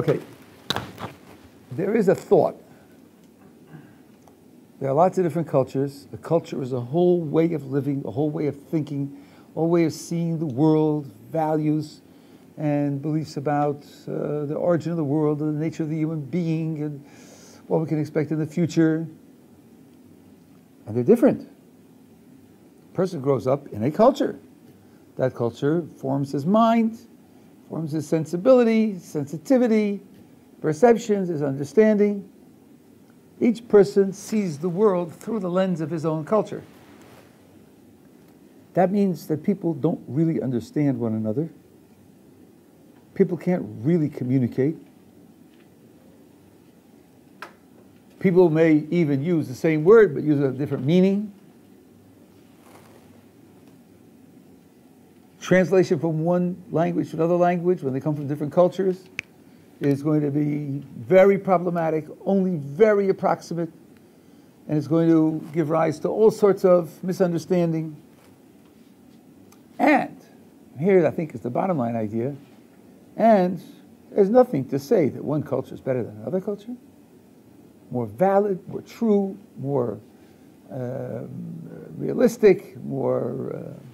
Okay. There is a thought. There are lots of different cultures. A culture is a whole way of living, a whole way of thinking, a whole way of seeing the world, values, and beliefs about uh, the origin of the world and the nature of the human being and what we can expect in the future. And they're different. A person grows up in a culture. That culture forms his mind, forms his sensibility, sensitivity, perceptions, his understanding. Each person sees the world through the lens of his own culture. That means that people don't really understand one another. People can't really communicate. People may even use the same word but use a different meaning. Translation from one language to another language when they come from different cultures is going to be very problematic, only very approximate, and it's going to give rise to all sorts of misunderstanding. And here I think is the bottom line idea, and there's nothing to say that one culture is better than another culture, more valid, more true, more uh, realistic, more uh,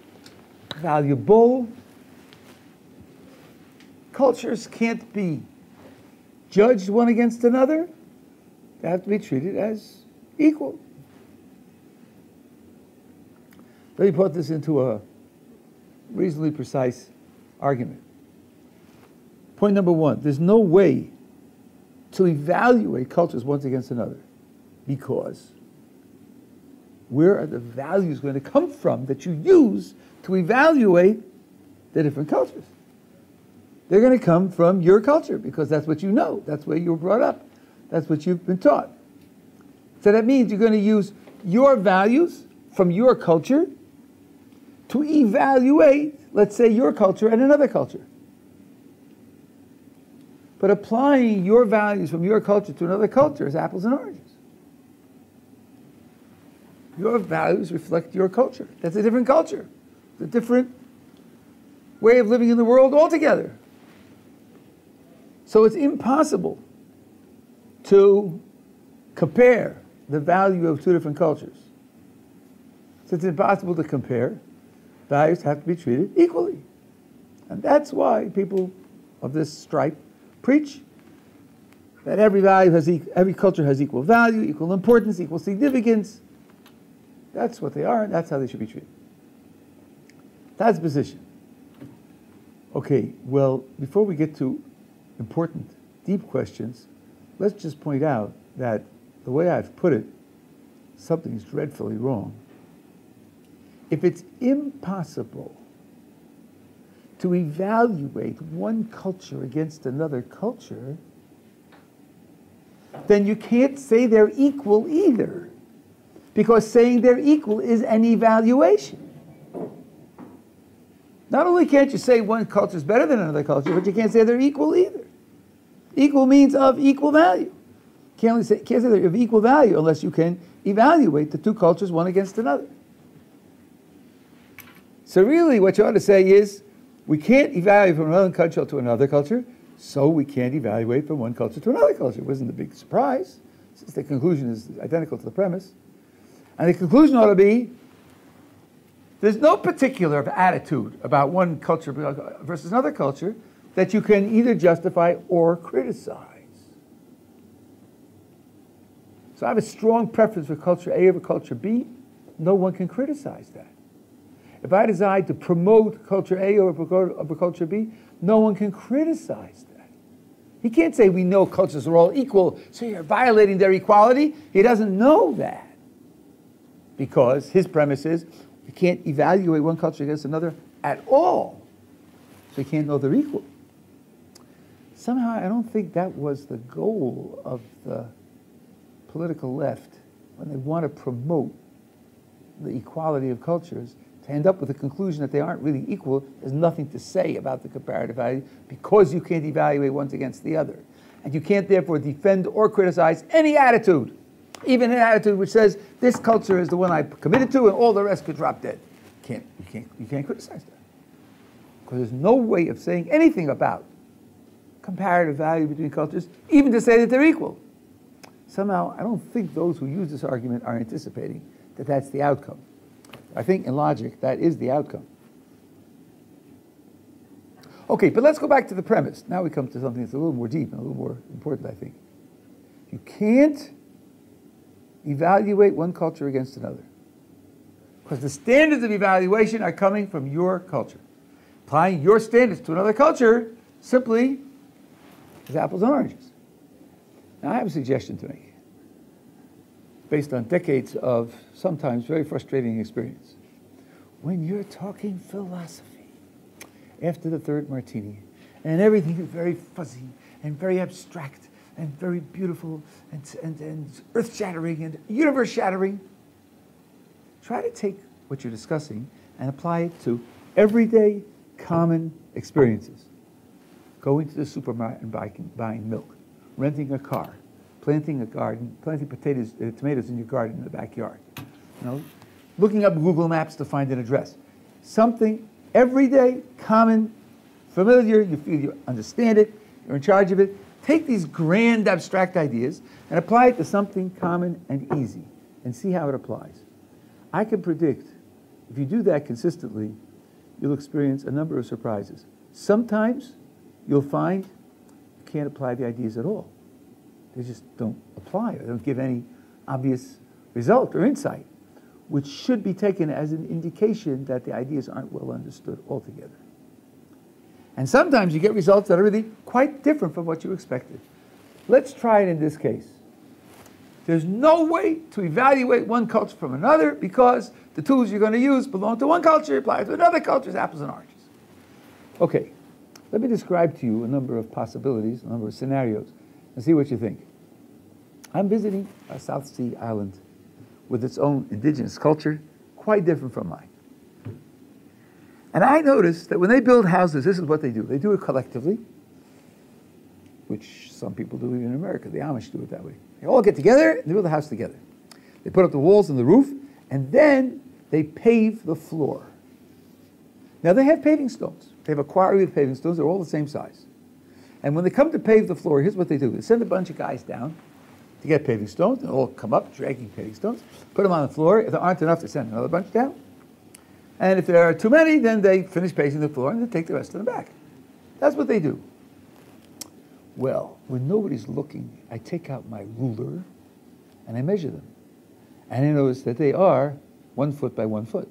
valuable. Cultures can't be judged one against another, they have to be treated as equal. Let me put this into a reasonably precise argument. Point number one there's no way to evaluate cultures one against another because where are the values going to come from that you use to evaluate the different cultures? They're going to come from your culture because that's what you know. That's where you were brought up. That's what you've been taught. So that means you're going to use your values from your culture to evaluate, let's say, your culture and another culture. But applying your values from your culture to another culture is apples and oranges. Your values reflect your culture. That's a different culture, it's a different way of living in the world altogether. So it's impossible to compare the value of two different cultures. So it's impossible to compare. Values have to be treated equally. And that's why people of this stripe preach that every value has e- every culture has equal value, equal importance, equal significance. That's what they are, and that's how they should be treated. That's the position. Okay, well, before we get to important, deep questions, let's just point out that the way I've put it, something's dreadfully wrong. If it's impossible to evaluate one culture against another culture, then you can't say they're equal either. Because saying they're equal is an evaluation. Not only can't you say one culture is better than another culture, but you can't say they're equal either. Equal means of equal value. Can't say, can't say they're of equal value unless you can evaluate the two cultures one against another. So really what you ought to say is, we can't evaluate from one culture to another culture, so we can't evaluate from one culture to another culture. It wasn't a big surprise, since the conclusion is identical to the premise. And the conclusion ought to be, there's no particular attitude about one culture versus another culture that you can either justify or criticize. So I have a strong preference for culture A over culture B. No one can criticize that. If I decide to promote culture A over, culture B, no one can criticize that. He can't say we know cultures are all equal, so you're violating their equality. He doesn't know that. Because his premise is you can't evaluate one culture against another at all. So you can't know they're equal somehow I don't think that was the goal of the political left when they want to promote the equality of cultures to end up with the conclusion that they aren't really equal. There's nothing to say about the comparative value because you can't evaluate one against the other. And you can't therefore defend or criticize any attitude, even an attitude which says this culture is the one I committed to and all the rest could drop dead. Can't, you can't, you can't criticize that. Because there's no way of saying anything about comparative value between cultures, even to say that they're equal. Somehow, I don't think those who use this argument are anticipating that that's the outcome. I think in logic, that is the outcome. Okay, but let's go back to the premise. Now we come to something that's a little more deep and a little more important, I think. You can't evaluate one culture against another. Because the standards of evaluation are coming from your culture. Applying your standards to another culture simply is apples and oranges. Now, I have a suggestion to make, based on decades of sometimes very frustrating experience. When you're talking philosophy, after the third martini, and everything is very fuzzy and very abstract and very beautiful and, and, and earth shattering and universe shattering, try to take what you're discussing and apply it to everyday common experiences. Going to the supermarket and buying, buying milk, renting a car, planting a garden, planting potatoes, uh, tomatoes in your garden in the backyard. You know, looking up Google Maps to find an address. Something everyday, common, familiar, you feel you understand it, you're in charge of it. Take these grand abstract ideas and apply it to something common and easy and see how it applies. I can predict if you do that consistently, you'll experience a number of surprises. Sometimes you'll find you can't apply the ideas at all. They just don't apply, they don't give any obvious result or insight, which should be taken as an indication that the ideas aren't well understood altogether. And sometimes you get results that are really quite different from what you expected. Let's try it in this case. There's no way to evaluate one culture from another because the tools you're going to use belong to one culture, apply to another culture, it's apples and oranges. Okay, let me describe to you a number of possibilities, a number of scenarios, and see what you think. I'm visiting a South Sea island with its own indigenous culture, quite different from mine. And I noticed that when they build houses, this is what they do. They do it collectively, which some people do even in America. The Amish do it that way. They all get together and they build a house together. They put up the walls and the roof, and then they pave the floor. Now they have paving stones. They have a quarry with paving stones. They're all the same size. And when they come to pave the floor, here's what they do. They send a bunch of guys down to get paving stones. They all come up dragging paving stones, put them on the floor. If there aren't enough, they send another bunch down. And if there are too many, then they finish paving the floor and they take the rest of them back. That's what they do. Well, when nobody's looking, I take out my ruler and I measure them. And I notice that they are one foot by one foot.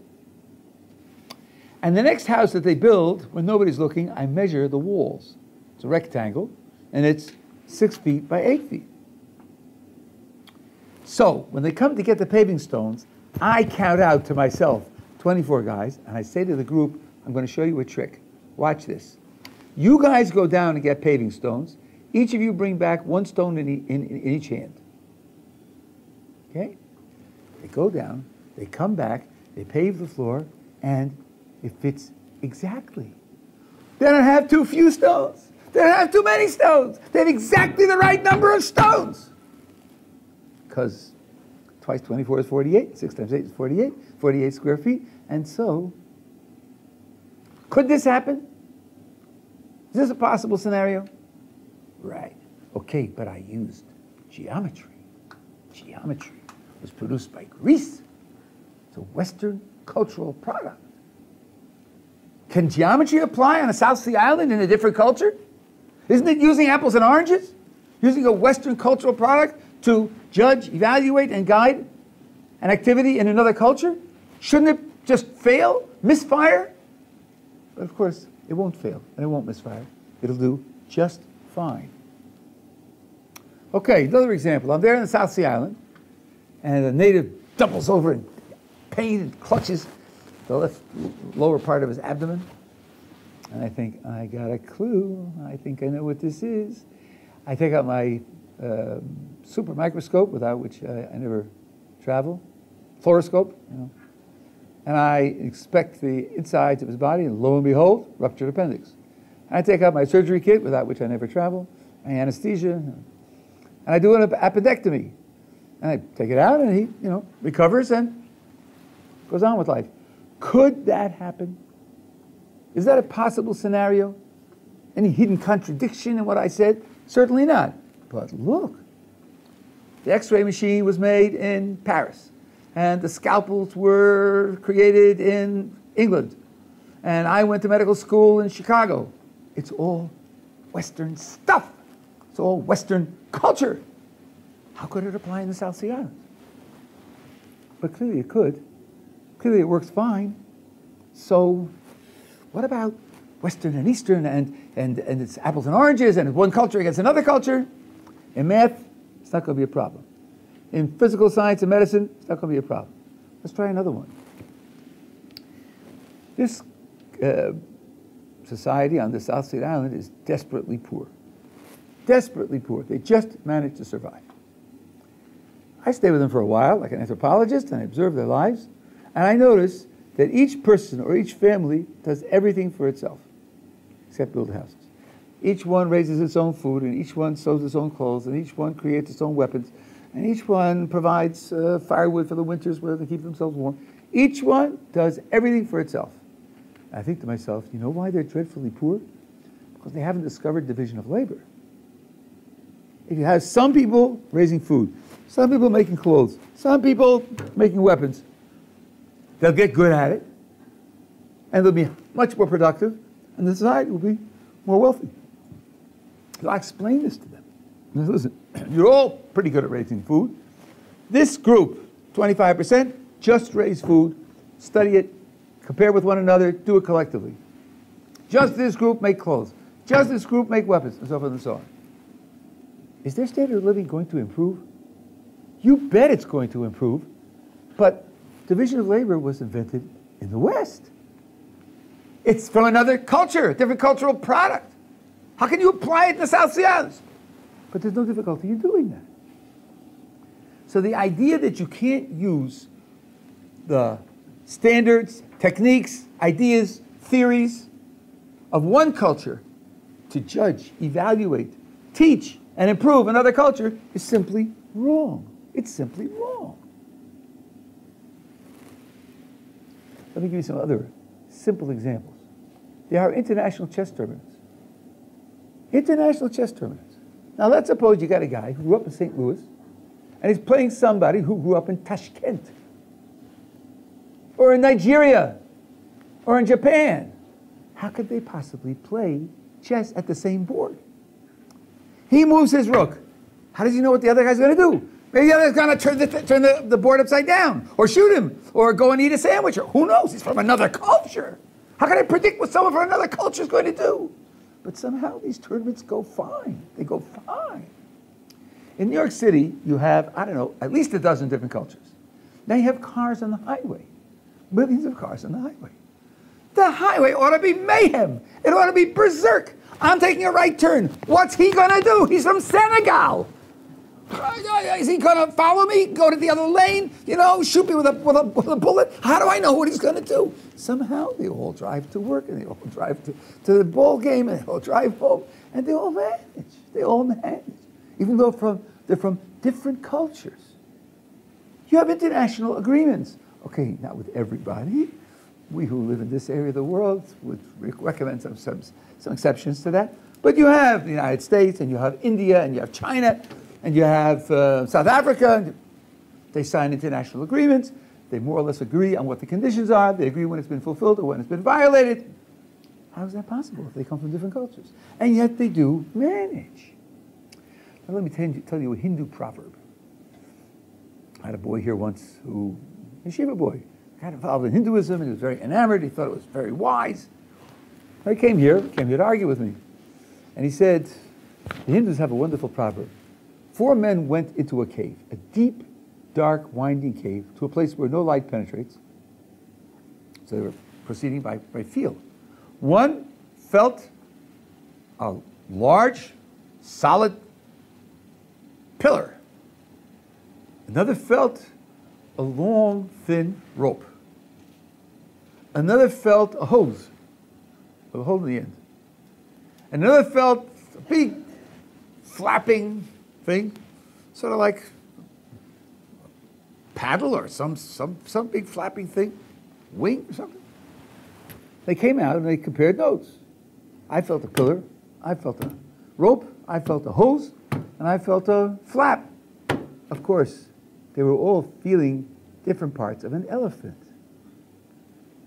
And the next house that they build, when nobody's looking, I measure the walls. It's a rectangle, and it's six feet by eight feet. So when they come to get the paving stones, I count out to myself 24 guys, and I say to the group, I'm going to show you a trick. Watch this. You guys go down and get paving stones. Each of you bring back one stone in, in, in each hand. Okay? They go down, they come back, they pave the floor, and it fits exactly. They don't have too few stones. They don't have too many stones. They have exactly the right number of stones. Because twice 24 is 48, 6 times 8 is 48, 48 square feet. And so, could this happen? Is this a possible scenario? Right. Okay, but I used geometry. Geometry was produced by Greece. It's a Western cultural product. Can geometry apply on a South Sea island in a different culture? Isn't it using apples and oranges? Using a Western cultural product to judge, evaluate, and guide an activity in another culture? Shouldn't it just fail, misfire? But of course, it won't fail and it won't misfire. It'll do just fine. Okay, another example. I'm there in the South Sea Island, and a native doubles over in pain and clutches the left lower part of his abdomen. And I think, I got a clue. I think I know what this is. I take out my uh, super microscope, without which I, I never travel, fluoroscope, you know, and I inspect the insides of his body, and lo and behold, ruptured appendix. And I take out my surgery kit, without which I never travel, my anesthesia, and I do an appendectomy. And I take it out, and he, you know, recovers and goes on with life. Could that happen? Is that a possible scenario? any hidden contradiction in what I said? Certainly not. But look, the x ray machine was made in Paris, and the scalpels were created in England, and I went to medical school in Chicago. It's all Western stuff, it's all Western culture. How could it apply in the South Sea Islands? But clearly it could. Clearly it works fine. So, what about Western and Eastern and, and, and it's apples and oranges and one culture against another culture? In math, it's not going to be a problem. In physical science and medicine, it's not going to be a problem. Let's try another one. This uh, society on the South Sea Island is desperately poor. Desperately poor. They just manage to survive. I stay with them for a while, like an anthropologist, and I observe their lives. And I notice that each person or each family does everything for itself, except build houses. Each one raises its own food, and each one sews its own clothes, and each one creates its own weapons, and each one provides uh, firewood for the winters where they keep themselves warm. Each one does everything for itself. I think to myself, you know why they're dreadfully poor? Because they haven't discovered division of labor. If you have some people raising food, some people making clothes, some people making weapons, they'll get good at it, and they'll be much more productive, and the society will be more wealthy. So I explain this to them. Listen, you're all pretty good at raising food. This group, 25%, just raise food, study it, compare with one another, do it collectively. Just this group make clothes. Just this group make weapons, and so forth and so on. Is their standard of living going to improve? You bet it's going to improve. But division of labor was invented in the West. It's from another culture, different cultural product. How can you apply it in the South Sea Islands? But there's no difficulty in doing that. So the idea that you can't use the standards, techniques, ideas, theories of one culture to judge, evaluate, teach, and improve another culture is simply wrong. It's simply wrong. Let me give you some other simple examples. There are international chess tournaments. International chess tournaments. Now let's suppose you got a guy who grew up in St. Louis and he's playing somebody who grew up in Tashkent or in Nigeria or in Japan. How could they possibly play chess at the same board? He moves his rook. How does he know what the other guy's going to do? Maybe the other guy's going to turn, the, turn the, the board upside down, or shoot him, or go and eat a sandwich, or who knows? He's from another culture. How can I predict what someone from another culture is going to do? But somehow these tournaments go fine. They go fine. In New York City, you have, I don't know, at least a dozen different cultures. Now you have cars on the highway, millions of cars on the highway. The highway ought to be mayhem. It ought to be berserk. I'm taking a right turn. What's he going to do? He's from Senegal. Is he going to follow me? Go to the other lane? You know, shoot me with a, with a, with a bullet? How do I know what he's going to do? Somehow they all drive to work and they all drive to, to the ball game and they all drive home and they all manage. They all manage. Even though from, they're from different cultures. You have international agreements. Okay, not with everybody. We who live in this area of the world would recommend some, some, some exceptions to that. But you have the United States and you have India and you have China and you have uh, South Africa. They sign international agreements. They more or less agree on what the conditions are. They agree when it's been fulfilled or when it's been violated. How is that possible if they come from different cultures? And yet they do manage. Now let me tell you, tell you a Hindu proverb. I had a boy here once who, a yeshiva boy, got involved in Hinduism and he was very enamored. He thought it was very wise. He came here, came here to argue with me. And he said, the Hindus have a wonderful proverb. Four men went into a cave, a deep, dark, winding cave, to a place where no light penetrates. So they were proceeding by, by feel. One felt a large, solid pillar. Another felt a long, thin rope. Another felt a hose with a hole in the end. Another felt a big, flapping thing, sort of like paddle or some, some, some big flapping thing, wing or something. They came out and they compared notes. I felt a pillar, I felt a rope, I felt a hose, and I felt a flap. Of course, they were all feeling different parts of an elephant.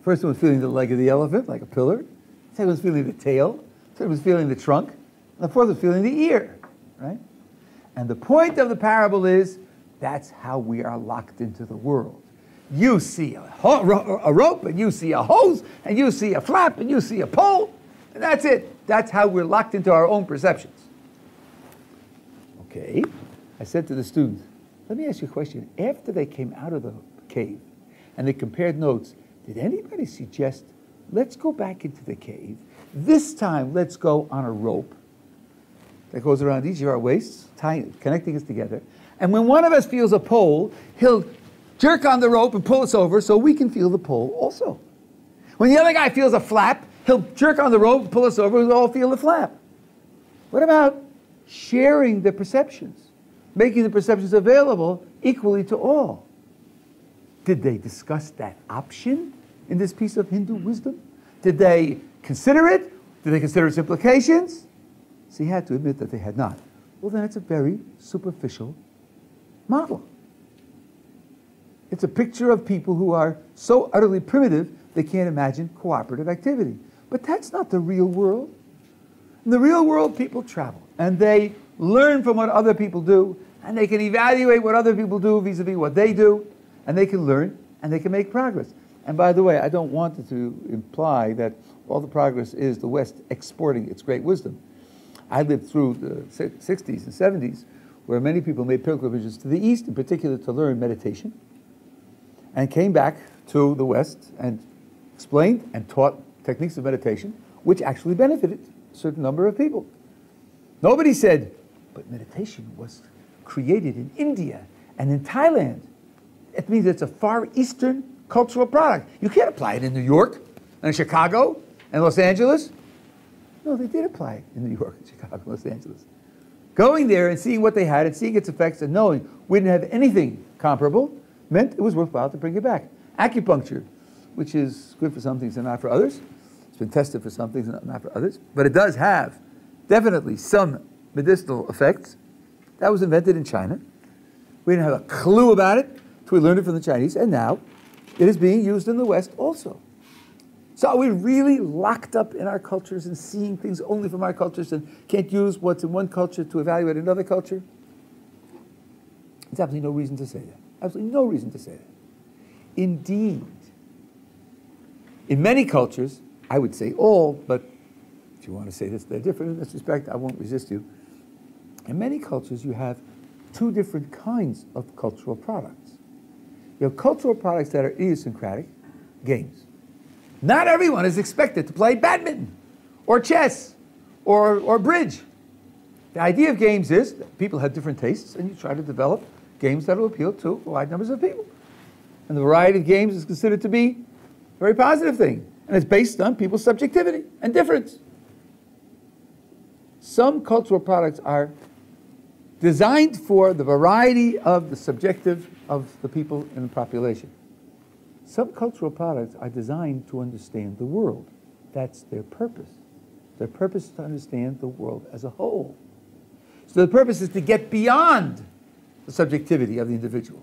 First one was feeling the leg of the elephant, like a pillar. Second one was feeling the tail. Third one was feeling the trunk. And the fourth was feeling the ear, right? And the point of the parable is that's how we are locked into the world. You see a, a rope, and you see a hose, and you see a flap, and you see a pole, and that's it. That's how we're locked into our own perceptions. Okay, I said to the students, let me ask you a question. After they came out of the cave and they compared notes, did anybody suggest, let's go back into the cave? This time, let's go on a rope that goes around each of our waists, tying, connecting us together. And when one of us feels a pole, he'll jerk on the rope and pull us over so we can feel the pole also. When the other guy feels a flap, he'll jerk on the rope and pull us over and we all feel the flap. What about sharing the perceptions, making the perceptions available equally to all? Did they discuss that option in this piece of Hindu wisdom? Did they consider it? Did they consider its implications? So he had to admit that they had not. Well, then it's a very superficial model. It's a picture of people who are so utterly primitive they can't imagine cooperative activity. But that's not the real world. In the real world, people travel and they learn from what other people do and they can evaluate what other people do vis a vis what they do and they can learn and they can make progress. And by the way, I don't want to imply that all the progress is the West exporting its great wisdom. I lived through the 60s and 70s where many people made pilgrimages to the East, in particular to learn meditation, and came back to the West and explained and taught techniques of meditation, which actually benefited a certain number of people. Nobody said, but meditation was created in India and in Thailand. It means it's a Far Eastern cultural product. You can't apply it in New York and Chicago and Los Angeles. No, they did apply in New York, Chicago, Los Angeles. Going there and seeing what they had and seeing its effects and knowing we didn't have anything comparable meant it was worthwhile to bring it back. Acupuncture, which is good for some things and not for others. It's been tested for some things and not for others. But it does have definitely some medicinal effects. That was invented in China. We didn't have a clue about it until we learned it from the Chinese, and now it is being used in the West also. So are we really locked up in our cultures and seeing things only from our cultures and can't use what's in one culture to evaluate another culture? There's absolutely no reason to say that. Absolutely no reason to say that. Indeed, in many cultures, I would say all, but if you want to say this, they're different in this respect, I won't resist you. In many cultures, you have two different kinds of cultural products. You have cultural products that are idiosyncratic, games. Not everyone is expected to play badminton or chess or, or bridge. The idea of games is that people have different tastes and you try to develop games that will appeal to wide numbers of people. And the variety of games is considered to be a very positive thing. And it's based on people's subjectivity and difference. Some cultural products are designed for the variety of the subjective of the people in the population. Some cultural products are designed to understand the world. That's their purpose. Their purpose is to understand the world as a whole. So the purpose is to get beyond the subjectivity of the individual.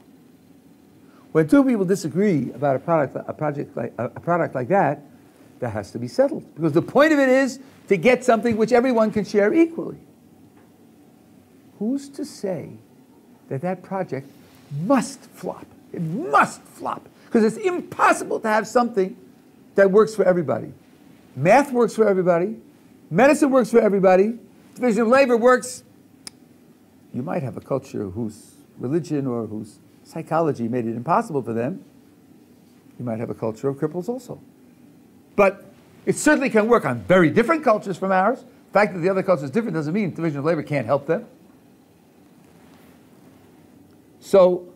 When two people disagree about a product, a project like, a product like that, that has to be settled. Because the point of it is to get something which everyone can share equally. Who's to say that that project must flop? It must flop. Because it's impossible to have something that works for everybody. Math works for everybody. Medicine works for everybody. Division of labor works. You might have a culture whose religion or whose psychology made it impossible for them. You might have a culture of cripples also. But it certainly can work on very different cultures from ours. The fact that the other culture is different doesn't mean division of labor can't help them. So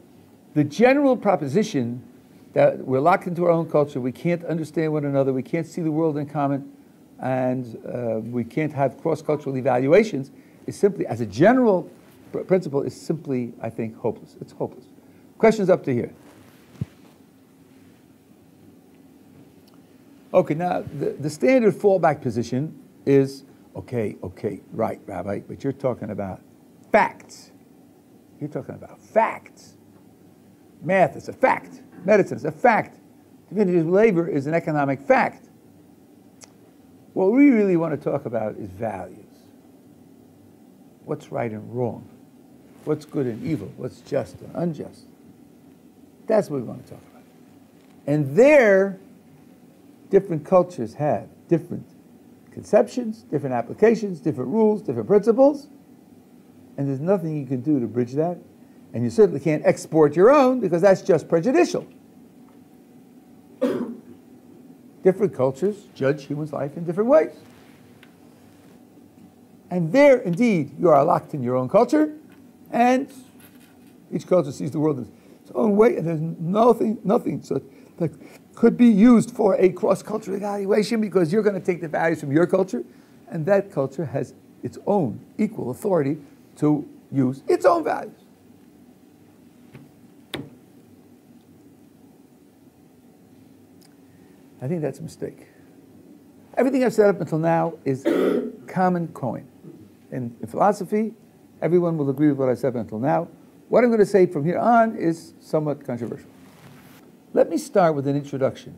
the general proposition that we're locked into our own culture. We can't understand one another. We can't see the world in common, and uh, we can't have cross-cultural evaluations. Is simply, as a general pr- principle, is simply, I think, hopeless. It's hopeless. Questions up to here. Okay, now the, the standard fallback position is Okay, okay, right, Rabbi, but you're talking about facts. You're talking about facts. Math is a fact. Medicine is a fact. Division of labor is an economic fact. What we really want to talk about is values. What's right and wrong? What's good and evil? What's just and unjust? That's what we want to talk about. And there, different cultures have different conceptions, different applications, different rules, different principles. And there's nothing you can do to bridge that. And you certainly can't export your own because that's just prejudicial. different cultures judge human life in different ways. And there, indeed, you are locked in your own culture, and each culture sees the world in its own way, and there's nothing, nothing so that could be used for a cross-cultural evaluation because you're going to take the values from your culture, and that culture has its own equal authority to use its own values. I think that's a mistake. Everything I've said up until now is common coin. In, in philosophy, everyone will agree with what I said up until now. What I'm going to say from here on is somewhat controversial. Let me start with an introduction.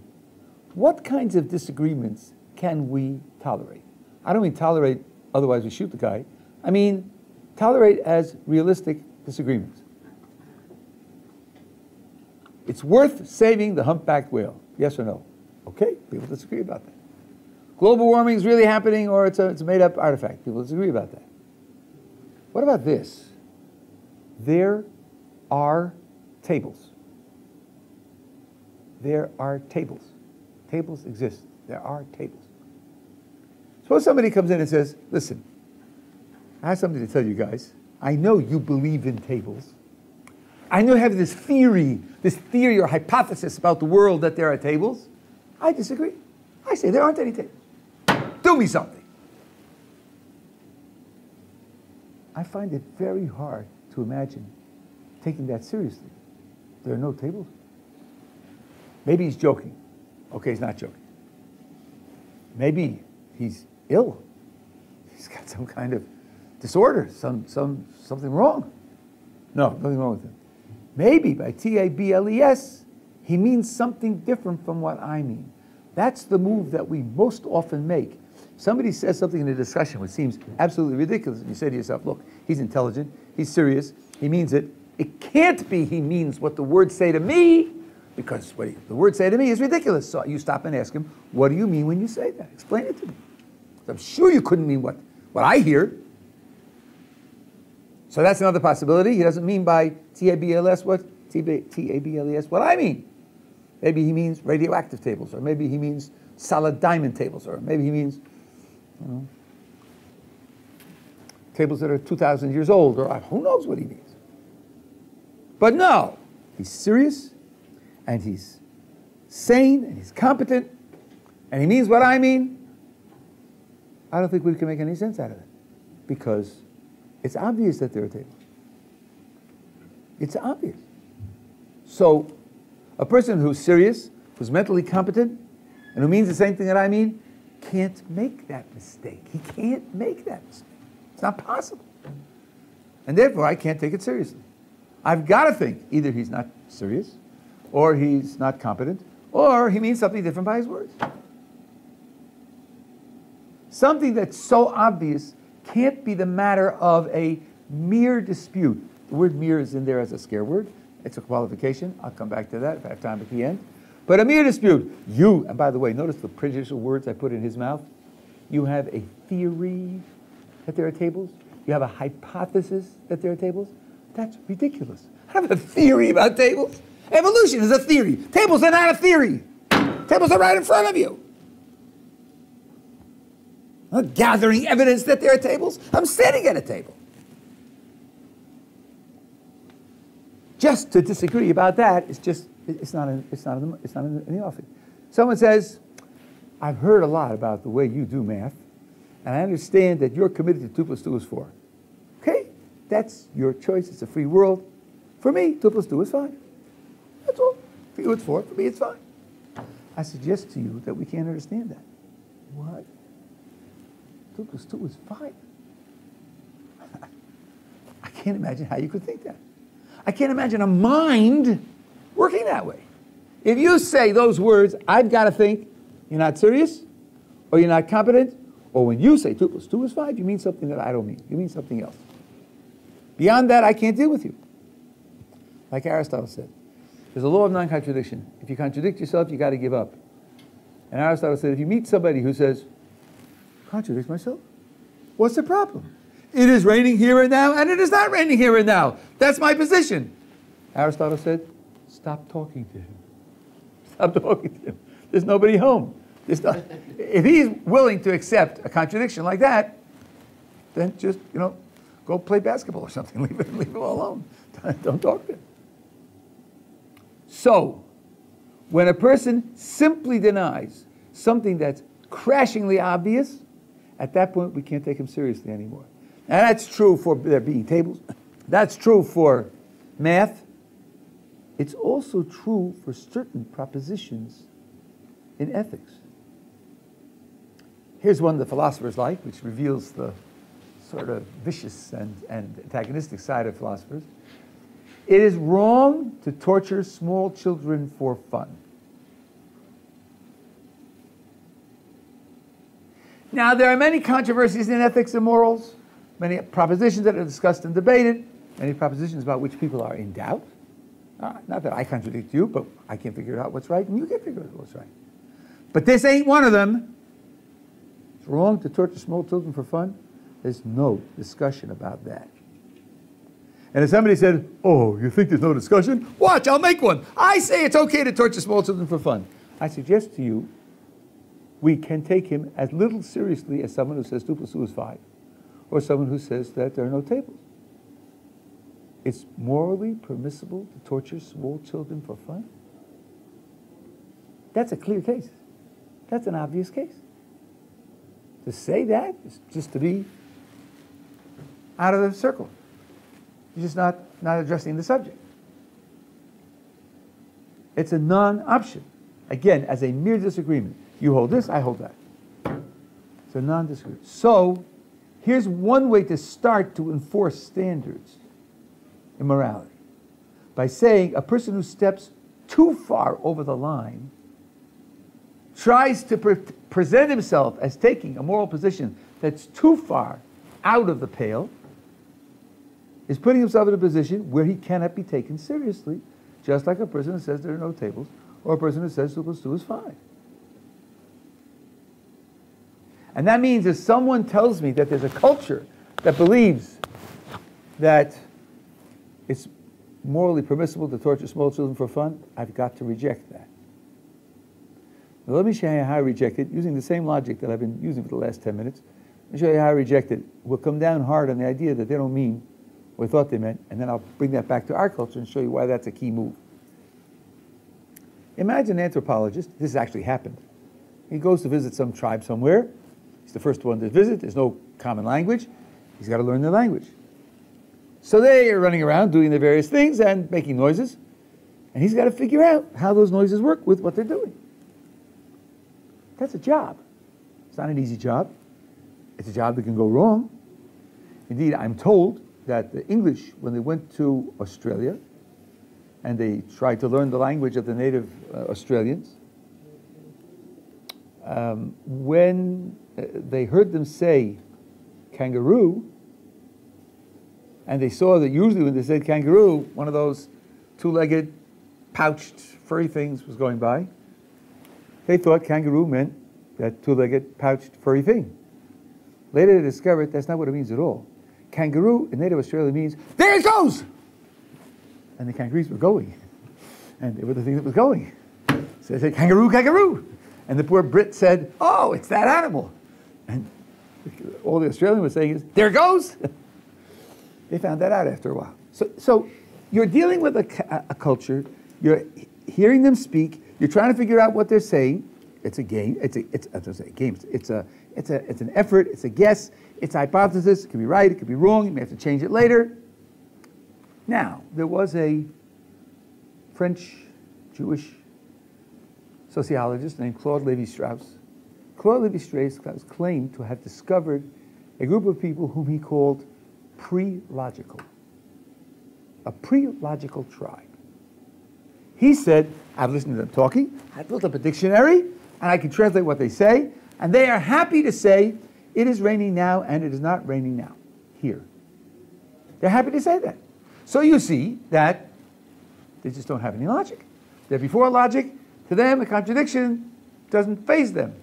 What kinds of disagreements can we tolerate? I don't mean tolerate, otherwise we shoot the guy. I mean tolerate as realistic disagreements. It's worth saving the humpback whale, yes or no? Okay, people disagree about that. Global warming is really happening or it's a, it's a made up artifact. People disagree about that. What about this? There are tables. There are tables. Tables exist. There are tables. Suppose somebody comes in and says, listen, I have something to tell you guys. I know you believe in tables. I know you have this theory, this theory or hypothesis about the world that there are tables. I disagree. I say there aren't any tables. Do me something. I find it very hard to imagine taking that seriously. There are no tables. Maybe he's joking. Okay, he's not joking. Maybe he's ill. He's got some kind of disorder, some, some, something wrong. No, nothing wrong with him. Maybe by T A B L E S, he means something different from what I mean. That's the move that we most often make. Somebody says something in a discussion which seems absolutely ridiculous, and you say to yourself, look, he's intelligent, he's serious, he means it. It can't be he means what the words say to me, because what he, the words say to me is ridiculous. So you stop and ask him, what do you mean when you say that? Explain it to me. I'm sure you couldn't mean what, what I hear. So that's another possibility. He doesn't mean by T-A-B-L-S what? T-A-B-L-E-S what I mean. Maybe he means radioactive tables, or maybe he means solid diamond tables, or maybe he means you know, tables that are 2,000 years old, or uh, who knows what he means. But no, he's serious, and he's sane, and he's competent, and he means what I mean. I don't think we can make any sense out of it because it's obvious that there are tables. It's obvious. So, a person who's serious, who's mentally competent, and who means the same thing that I mean, can't make that mistake. He can't make that mistake. It's not possible. And therefore, I can't take it seriously. I've got to think either he's not serious, or he's not competent, or he means something different by his words. Something that's so obvious can't be the matter of a mere dispute. The word mere is in there as a scare word. It's a qualification. I'll come back to that if I have time at the end. But a mere dispute. You, and by the way, notice the prejudicial words I put in his mouth. You have a theory that there are tables. You have a hypothesis that there are tables. That's ridiculous. I have a theory about tables. Evolution is a theory. Tables are not a theory. Tables are right in front of you. I'm gathering evidence that there are tables. I'm sitting at a table. Just to disagree about that is just, it's not, in, it's not, in the, it's not in the offing. Someone says, I've heard a lot about the way you do math, and I understand that you're committed to 2 plus 2 is 4. Okay, that's your choice. It's a free world. For me, 2 plus 2 is fine. That's all. For you, it's 4. For me, it's fine. I suggest to you that we can't understand that. What? 2 plus 2 is 5. I can't imagine how you could think that. I can't imagine a mind working that way. If you say those words, I've got to think, you're not serious, or you're not competent, or when you say 2 plus 2 is 5, you mean something that I don't mean. You mean something else. Beyond that, I can't deal with you. Like Aristotle said, there's a law of non contradiction. If you contradict yourself, you got to give up. And Aristotle said, if you meet somebody who says, contradict myself, what's the problem? It is raining here and now, and it is not raining here and now. That's my position. Aristotle said, stop talking to him. Stop talking to him. There's nobody home. Not, if he's willing to accept a contradiction like that, then just, you know, go play basketball or something. Leave it, leave it alone. Don't talk to him. So, when a person simply denies something that's crashingly obvious, at that point we can't take him seriously anymore. And that's true for there being tables. That's true for math. It's also true for certain propositions in ethics. Here's one the philosophers like, which reveals the sort of vicious and, and antagonistic side of philosophers. It is wrong to torture small children for fun. Now, there are many controversies in ethics and morals, many propositions that are discussed and debated, many propositions about which people are in doubt. Uh, not that I contradict you, but I can't figure out what's right, and you can't figure out what's right. But this ain't one of them. It's wrong to torture small children for fun. There's no discussion about that. And if somebody said, Oh, you think there's no discussion? Watch, I'll make one. I say it's okay to torture small children for fun. I suggest to you, we can take him as little seriously as someone who says 2 plus 2 is 5, or someone who says that there are no tables. It's morally permissible to torture small children for fun? That's a clear case. That's an obvious case. To say that is just to be out of the circle. You're just not, not addressing the subject. It's a non option. Again, as a mere disagreement. You hold this, I hold that. It's a non disagreement. So, here's one way to start to enforce standards in morality by saying a person who steps too far over the line tries to pre- present himself as taking a moral position that's too far out of the pale is putting himself in a position where he cannot be taken seriously, just like a person who says there are no tables, or a person who says 2 plus 2 is 5. And that means if someone tells me that there's a culture that believes that it's morally permissible to torture small children for fun, I've got to reject that. Now let me show you how I reject it using the same logic that I've been using for the last 10 minutes. Let me show you how I reject it. We'll come down hard on the idea that they don't mean what we thought they meant, and then I'll bring that back to our culture and show you why that's a key move. Imagine an anthropologist, this actually happened. He goes to visit some tribe somewhere. He's the first one to visit. There's no common language. He's got to learn the language. So they are running around doing their various things and making noises. And he's got to figure out how those noises work with what they're doing. That's a job. It's not an easy job. It's a job that can go wrong. Indeed, I'm told that the English, when they went to Australia and they tried to learn the language of the native uh, Australians, um, when uh, they heard them say kangaroo, and they saw that usually when they said kangaroo, one of those two legged, pouched, furry things was going by, they thought kangaroo meant that two legged, pouched, furry thing. Later they discovered that's not what it means at all. Kangaroo in native Australia means, there it goes! And the kangaroos were going. And they were the thing that was going. So they said, kangaroo, kangaroo! And the poor Brit said, oh, it's that animal. And all the Australian was saying is, there goes! they found that out after a while. So, so you're dealing with a, a culture, you're hearing them speak, you're trying to figure out what they're saying. It's a game. It's a, it's, I say game. It's a, it's a, it's an effort. It's a guess. It's a hypothesis. It could be right. It could be wrong. You may have to change it later. Now, there was a French Jewish sociologist named Claude Levi Strauss. Claude Levi-Strauss claimed to have discovered a group of people whom he called pre-logical, a pre-logical tribe. He said, I've listened to them talking, I've built up a dictionary, and I can translate what they say, and they are happy to say, it is raining now and it is not raining now, here. They're happy to say that. So you see that they just don't have any logic. They're before logic. To them, the contradiction doesn't faze them.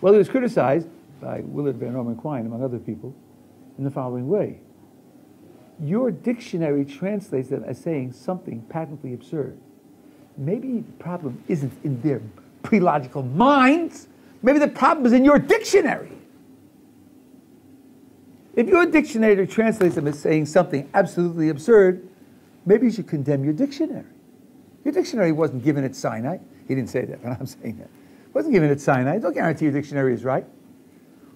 Well, he was criticized by Willard Van Orman Quine, among other people, in the following way. Your dictionary translates them as saying something patently absurd. Maybe the problem isn't in their pre-logical minds. Maybe the problem is in your dictionary. If your dictionary translates them as saying something absolutely absurd, maybe you should condemn your dictionary. Your dictionary wasn't given at Sinai. He didn't say that, but I'm saying that. It wasn't given at Sinai. Don't guarantee your dictionary is right.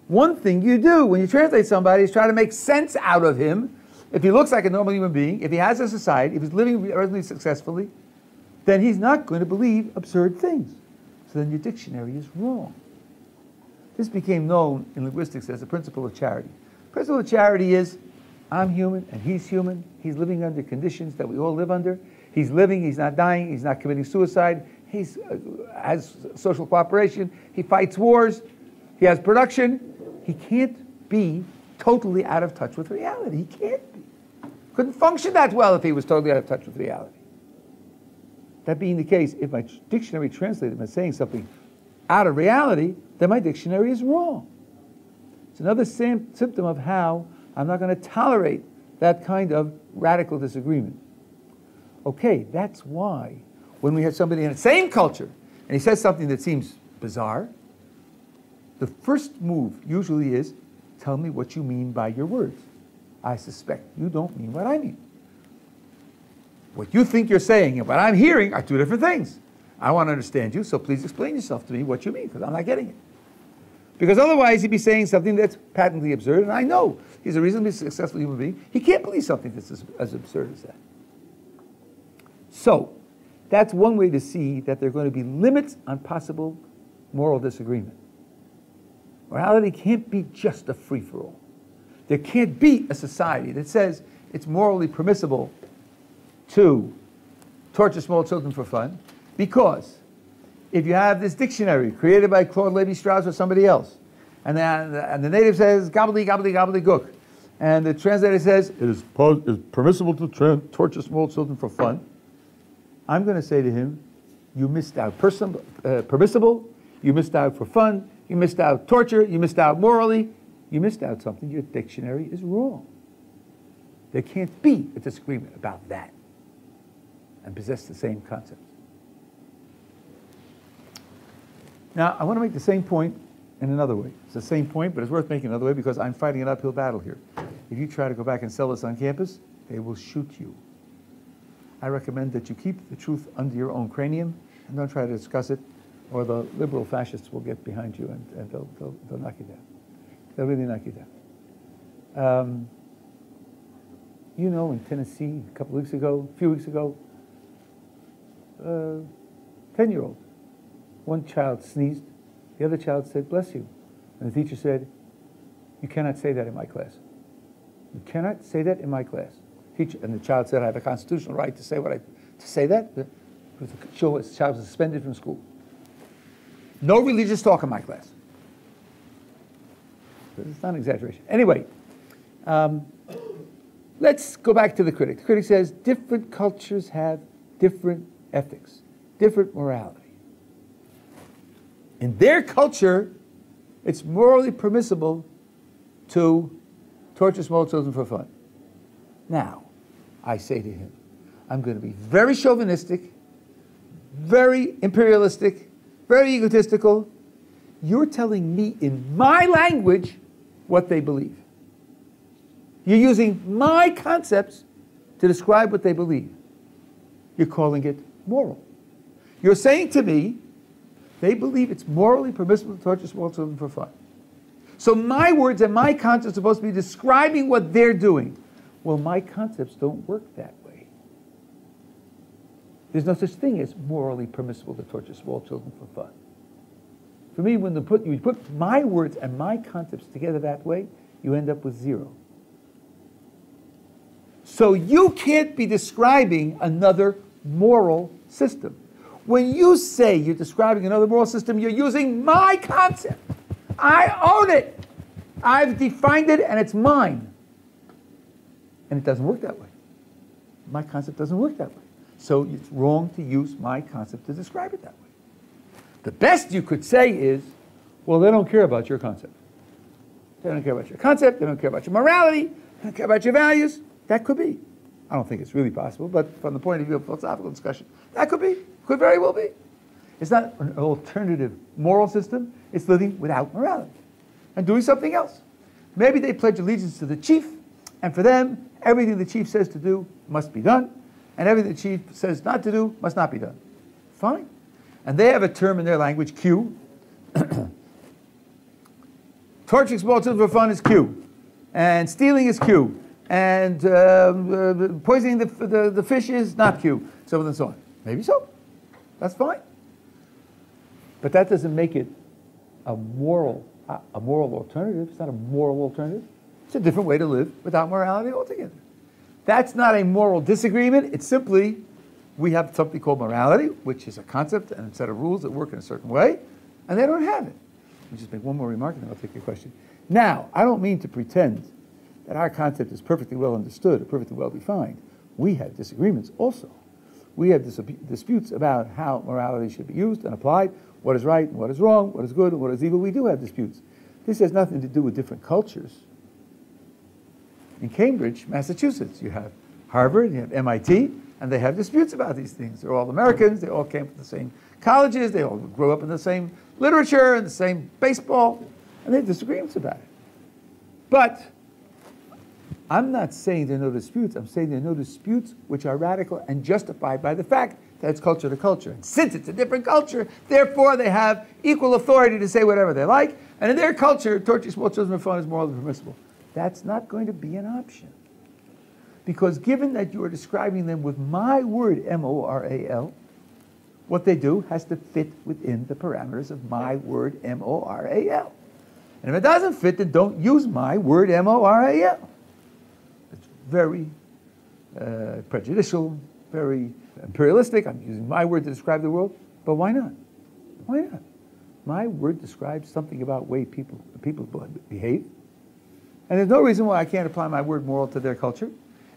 One thing you do when you translate somebody is try to make sense out of him. If he looks like a normal human being, if he has a society, if he's living reasonably successfully, then he's not going to believe absurd things. So then your dictionary is wrong. This became known in linguistics as the principle of charity. Principle of charity is I'm human and he's human. He's living under conditions that we all live under. He's living, he's not dying, he's not committing suicide. He uh, has social cooperation. He fights wars. He has production. He can't be totally out of touch with reality. He can't be. Couldn't function that well if he was totally out of touch with reality. That being the case, if my dictionary translated him as saying something out of reality, then my dictionary is wrong. It's another symptom of how I'm not going to tolerate that kind of radical disagreement. Okay, that's why when we have somebody in the same culture and he says something that seems bizarre, the first move usually is tell me what you mean by your words. I suspect you don't mean what I mean. What you think you're saying and what I'm hearing are two different things. I want to understand you, so please explain yourself to me what you mean, because I'm not getting it. Because otherwise, he'd be saying something that's patently absurd, and I know he's a reasonably successful human being. He can't believe something that's as, as absurd as that. So, that's one way to see that there are going to be limits on possible moral disagreement. Morality can't be just a free for all. There can't be a society that says it's morally permissible to torture small children for fun because if you have this dictionary created by Claude Levi-Strauss or somebody else, and, then, and the native says gobbly, gobbly, gobbly, gook, and the translator says it is, is permissible to torture small children for fun, I'm going to say to him, you missed out person, uh, permissible, you missed out for fun, you missed out torture, you missed out morally, you missed out something. Your dictionary is wrong. There can't be a disagreement about that and possess the same concepts. Now, I want to make the same point in another way. It's the same point, but it's worth making another way because I'm fighting an uphill battle here. If you try to go back and sell this on campus, they will shoot you. I recommend that you keep the truth under your own cranium and don't try to discuss it, or the liberal fascists will get behind you and, and they'll, they'll, they'll, knock you down. They'll really knock you down. Um, you know, in Tennessee, a couple weeks ago, a few weeks ago, uh, 10 year old, one child sneezed, the other child said, Bless you. And the teacher said, You cannot say that in my class. You cannot say that in my class and the child said, I have a constitutional right to say what I, to say that. The child was suspended from school. No religious talk in my class. It's not an exaggeration. Anyway, um, let's go back to the critic. The critic says different cultures have different ethics, different morality. In their culture, it's morally permissible to torture small children for fun. Now, I say to him, I'm going to be very chauvinistic, very imperialistic, very egotistical. You're telling me in my language what they believe. You're using my concepts to describe what they believe. You're calling it moral. You're saying to me, they believe it's morally permissible to torture small children for fun. So my words and my concepts are supposed to be describing what they're doing. Well, my concepts don't work that way. There's no such thing as morally permissible to torture small children for fun. For me, when put, you put my words and my concepts together that way, you end up with zero. So you can't be describing another moral system. When you say you're describing another moral system, you're using my concept. I own it. I've defined it and it's mine. And it doesn't work that way. My concept doesn't work that way. So it's wrong to use my concept to describe it that way. The best you could say is, well, they don't care about your concept. They don't care about your concept. They don't care about your morality. They don't care about your values. That could be. I don't think it's really possible, but from the point of view of philosophical discussion, that could be. Could very well be. It's not an alternative moral system. It's living without morality and doing something else. Maybe they pledge allegiance to the chief, and for them, everything the chief says to do must be done, and everything the chief says not to do must not be done. Fine. And they have a term in their language, Q. Torturing small children for fun is Q. And stealing is Q. And um, uh, poisoning the, the, the fish is not Q. So on and so on. Maybe so. That's fine. But that doesn't make it a moral, a moral alternative. It's not a moral alternative. It's a different way to live without morality altogether. That's not a moral disagreement. It's simply we have something called morality, which is a concept and a set of rules that work in a certain way, and they don't have it. Let me just make one more remark and then I'll take your question. Now, I don't mean to pretend that our concept is perfectly well understood or perfectly well defined. We have disagreements also. We have dis disputes about how morality should be used and applied, what is right and what is wrong, what is good and what is evil. We do have disputes. This has nothing to do with different cultures. In Cambridge, Massachusetts, you have Harvard, you have MIT, and they have disputes about these things. They're all Americans, they all came from the same colleges, they all grew up in the same literature and the same baseball, and they have disagreements about it. But I'm not saying there are no disputes, I'm saying there are no disputes which are radical and justified by the fact that it's culture to culture. And since it's a different culture, therefore they have equal authority to say whatever they like, and in their culture, torturing small children for fun is morally permissible. That's not going to be an option. Because given that you are describing them with my word, M O R A L, what they do has to fit within the parameters of my word, M O R A L. And if it doesn't fit, then don't use my word, M O R A L. It's very uh, prejudicial, very imperialistic. I'm using my word to describe the world, but why not? Why not? My word describes something about way people people behave, and there's no reason why I can't apply my word moral to their culture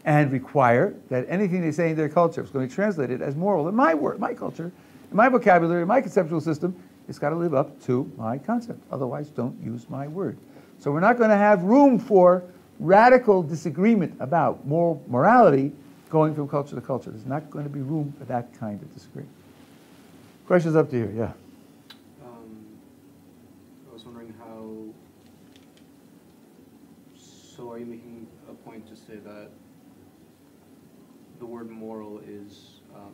and require that anything they say in their culture is going to be translated as moral in my word, my culture, in my vocabulary, in my conceptual system. It's got to live up to my concept. Otherwise, don't use my word. So we're not going to have room for radical disagreement about moral morality going from culture to culture. There's not going to be room for that kind of disagreement. Questions up to you, yeah. Um, I was wondering how. So, are you making a point to say that the word moral is, um,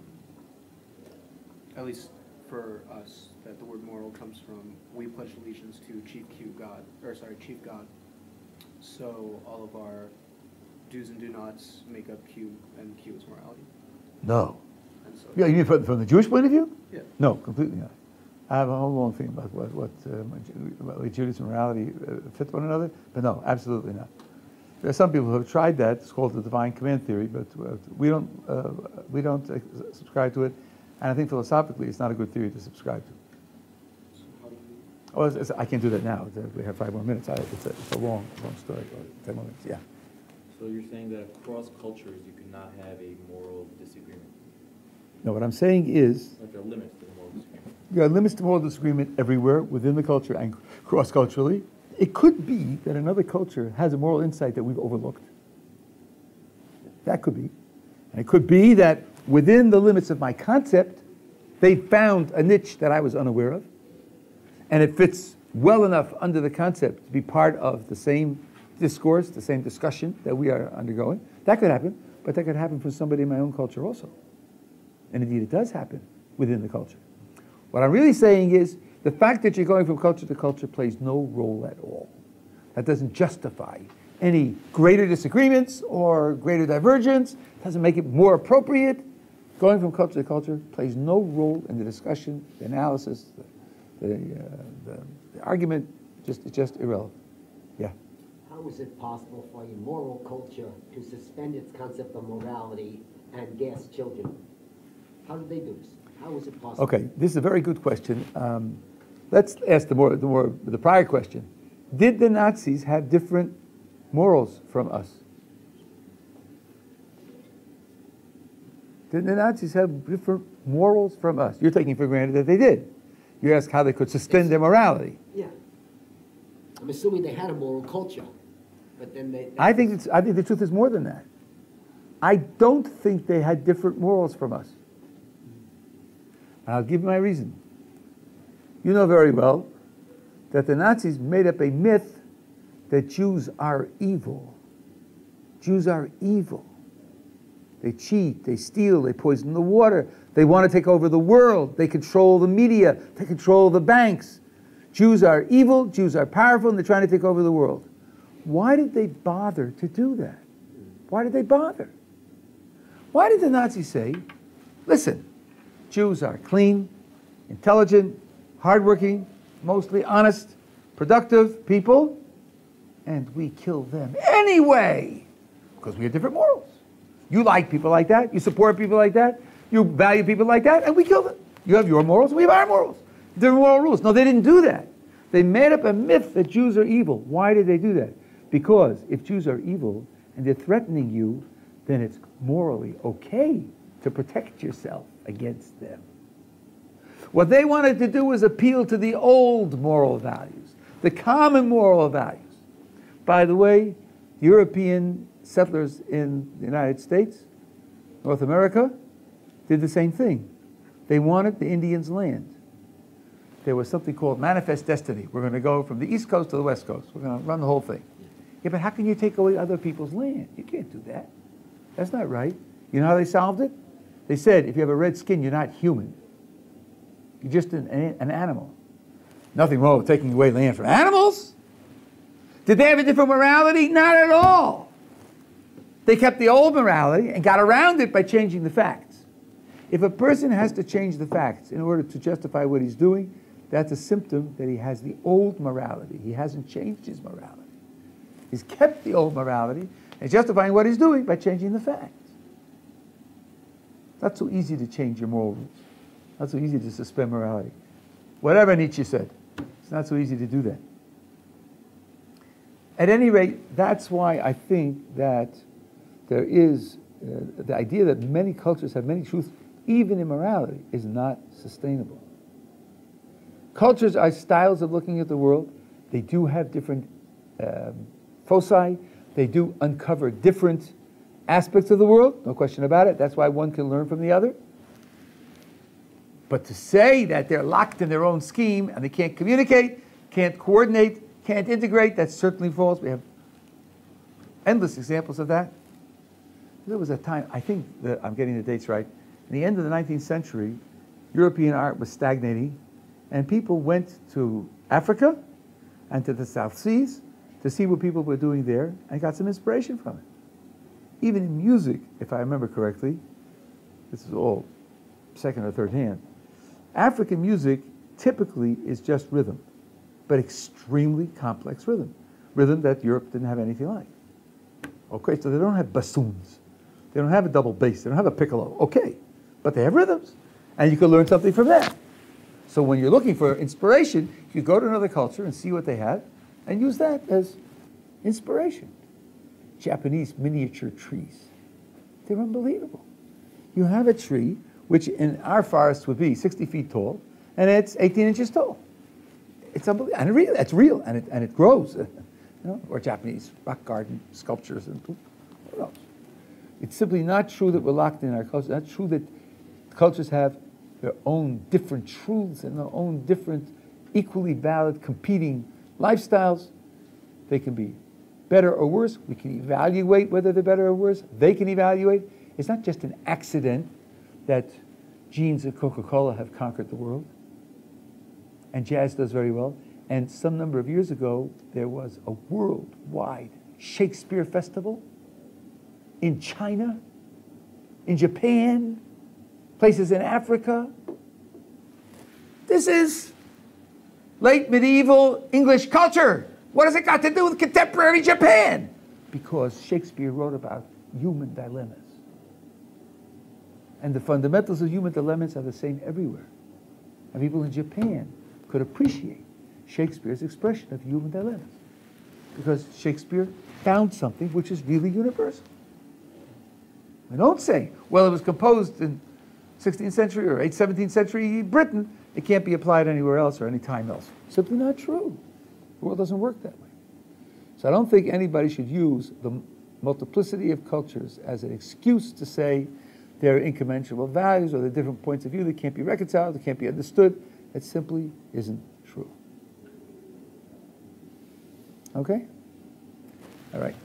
at least for us, that the word moral comes from we pledge allegiance to Chief Q God, or sorry, Chief God. So all of our do's and do nots make up Q, and Q is morality. No. And so, Yeah, you mean from, from the Jewish point of view? Yeah. No, completely not. I have a whole long thing about what, what uh, about Judaism and morality uh, fit one another, but no, absolutely not. There are some people who have tried that. It's called the divine command theory, but uh, we don't uh, we don't uh, subscribe to it. And I think philosophically, it's not a good theory to subscribe to. so how do you, Oh, it's, it's, I can't do that now. We have five more minutes. I, it's, a, it's a long, long story. Ten more minutes. Yeah. So you're saying that across cultures, you cannot have a moral disagreement? No, what I'm saying is Like there are limits to the moral disagreement? there are limits to moral disagreement everywhere within the culture and cross-culturally. It could be that another culture has a moral insight that we've overlooked. That could be. And it could be that within the limits of my concept, they found a niche that I was unaware of. And it fits well enough under the concept to be part of the same discourse, the same discussion that we are undergoing. That could happen, but that could happen for somebody in my own culture also. And indeed, it does happen within the culture. What I'm really saying is the fact that you're going from culture to culture plays no role at all. That doesn't justify any greater disagreements or greater divergence, doesn't make it more appropriate. Going from culture to culture plays no role in the discussion, the analysis, the, The, uh, the, the argument just is just irrelevant. Yeah. How is it possible for a moral culture to suspend its concept of morality and gas children? How do they do this? How is it possible? Okay, this is a very good question. Um, let's ask the more, the more the prior question. Did the Nazis have different morals from us? Did the Nazis have different morals from us? You're taking for granted that they did. You ask how they could suspend their morality. Yeah. I'm assuming they had a moral culture, but then they. I think, it's, I think the truth is more than that. I don't think they had different morals from us. And I'll give you my reason. You know very well that the Nazis made up a myth that Jews are evil. Jews are evil. They cheat, they steal, they poison the water, they want to take over the world, they control the media, they control the banks. Jews are evil, Jews are powerful, and they're trying to take over the world. Why did they bother to do that? Why did they bother? Why did the Nazis say, listen, Jews are clean, intelligent, hardworking, mostly honest, productive people, and we kill them anyway because we have different morals. You like people like that, you support people like that, you value people like that, and we kill them. You have your morals, we have our morals. Different moral rules. No, they didn't do that. They made up a myth that Jews are evil. Why did they do that? Because if Jews are evil and they're threatening you, then it's morally okay to protect yourself against them. What they wanted to do was appeal to the old moral values, the common moral values. By the way, European settlers in the United States, North America, did the same thing. They wanted the Indians' land. There was something called manifest destiny. We're going to go from the East Coast to the West Coast. We're going to run the whole thing. Yeah, but how can you take away other people's land? You can't do that. That's not right. You know how they solved it? They said, if you have a red skin, you're not human. You're just an, an animal. Nothing wrong with taking away land from animals. Did they have a different morality? Not at all. They kept the old morality and got around it by changing the facts. If a person has to change the facts in order to justify what he's doing, that's a symptom that he has the old morality. He hasn't changed his morality. He's kept the old morality and justifying what he's doing by changing the facts. Not so easy to change your moral rules. Not so easy to suspend morality. Whatever Nietzsche said, it's not so easy to do that. At any rate, that's why I think that there is uh, the idea that many cultures have many truths, even in morality, is not sustainable. Cultures are styles of looking at the world. They do have different um, foci. They do uncover different aspects of the world, no question about it. That's why one can learn from the other. But to say that they're locked in their own scheme and they can't communicate, can't coordinate, can't integrate, that's certainly false. We have endless examples of that. There was a time, I think that I'm getting the dates right, in the end of the 19th century, European art was stagnating, and people went to Africa and to the South Seas to see what people were doing there and got some inspiration from it. Even in music, if I remember correctly, this is all second or third hand, African music typically is just rhythm, but extremely complex rhythm. Rhythm that Europe didn't have anything like. Okay, so they don't have bassoons. They don't have a double bass. They don't have a piccolo. Okay, but they have rhythms. And you can learn something from that. So when you're looking for inspiration, you go to another culture and see what they have and use that as inspiration. Japanese miniature trees. They're unbelievable. You have a tree, which in our forest would be 60 feet tall, and it's 18 inches tall. It's unbelievable. And it real, it's real, and it, and it grows. You know, or Japanese rock garden sculptures. and what else? It's simply not true that we're locked in our culture. It's not true that cultures have their own different truths and their own different, equally valid, competing lifestyles. They can be better or worse. We can evaluate whether they're better or worse. They can evaluate. It's not just an accident that jeans and Coca Cola have conquered the world, and jazz does very well. And some number of years ago, there was a worldwide Shakespeare festival in China, in Japan, places in Africa. This is late medieval English culture. What has it got to do with contemporary Japan? Because Shakespeare wrote about human dilemmas. And the fundamentals of human dilemmas are the same everywhere. And people in Japan could appreciate Shakespeare's expression of human dilemmas. Because Shakespeare found something which is really universal. We don't say, well, it was composed in 16th century or 8th, 17th century Britain. It can't be applied anywhere else or any time else. Simply not true. The world doesn't work that way. So I don't think anybody should use the multiplicity of cultures as an excuse to say there are incommensurable values or there are different points of view that can't be reconciled, that can't be understood. It simply isn't true. Okay? All right.